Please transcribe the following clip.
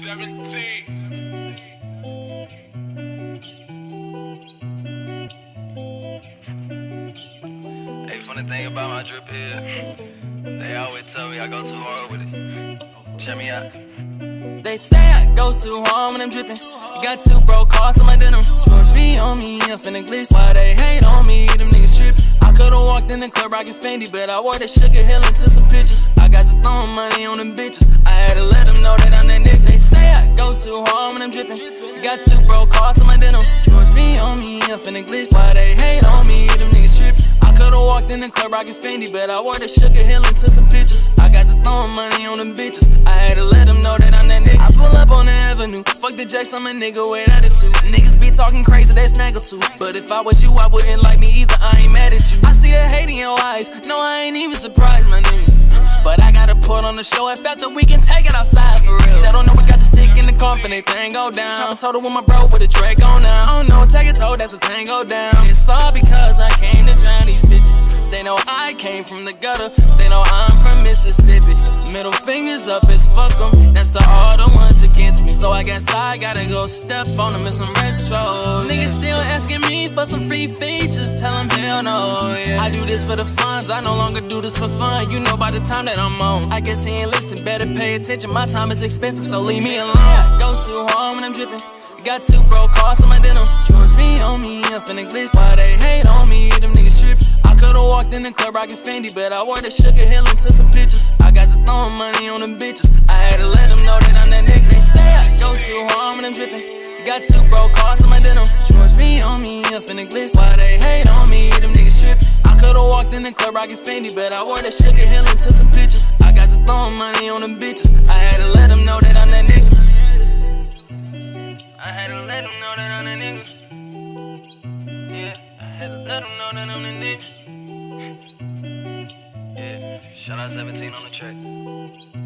17. Hey, funny thing about my drip is, they always tell me I go too hard with it. Check me out. They say I go too hard when I'm dripping. Got two broke cards on my denim. George B on me, I'm finna glitz. Why they hate on me? Them niggas trippin'. I could've walked in the club rockin' Fendi, but I wore that sugar hill into some pictures. I got to throwing money on them bitches. I had to let them know that I'm that nigga. Finna glitz. Why they hate on me? Them niggas trippin'. I could've walked in the club rockin' Fendi, but I wore that sugar hill into some pictures. I got to throwing money on them bitches. I had to let them know that I'm that nigga. I pull up on the avenue. Fuck the jacks, I'm a nigga with attitude. Niggas be talking crazy, they snaggle too. But if I was you, I wouldn't like me either. I ain't mad at you. I see the hate in your eyes. No, I ain't even surprised, my nigga. But I gotta put on the show. If after we can take it outside for real. They don't know we got the stick in the they thing go down. A total with my bro with a Drake on now. I don't know, toe, that's a tango down. It's all because I came to drown these bitches. They know I came from the gutter. They know I'm from Mississippi. Middle fingers up as fuck 'em. That's to all the ones against me. So I guess I gotta go step on them in some retro. Niggas still asking me for some free features. Tell them hell no, yeah. I do this for the funds. I no longer do this for fun. You know by the time that I'm on. I guess he ain't listen. Better pay attention. My time is expensive, so leave me alone. Go too hard when I'm dripping. Got two broke cards on my denim. I'm finna glitz. Why they hate on me? Them niggas trippin'. I could've walked in the club rockin' Fendi, but I wore the sugar hill into some pictures. I got to throwing money on them bitches. I had to let them know that I'm that nigga. They say I go too hard when I'm drippin'. Got two broke cards on my denim. George B on me, I'm finna glitz. Why they hate on me? Them niggas trippin'. I could've walked in the club rockin' Fendi, but I wore the sugar hill into some pictures. I got to throwing money on them bitches. I had to let them know that shout out 17 on the track.